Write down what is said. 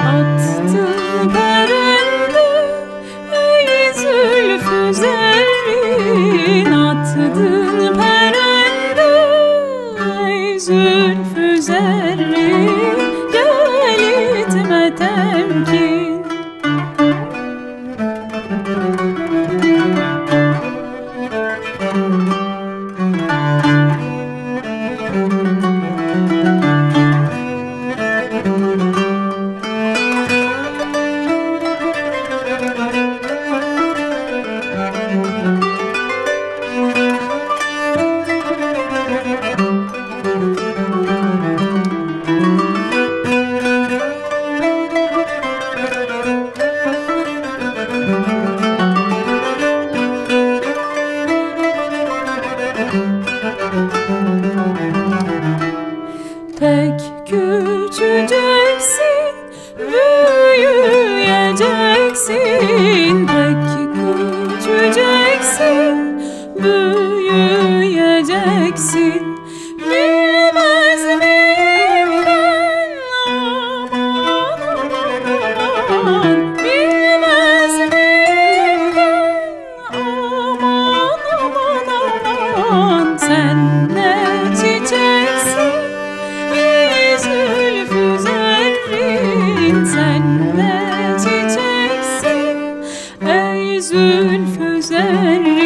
Attı Pek küçüceksin, büyüyeceksin. Pek küçüceksin, büyüyeceksin. Zülfüzer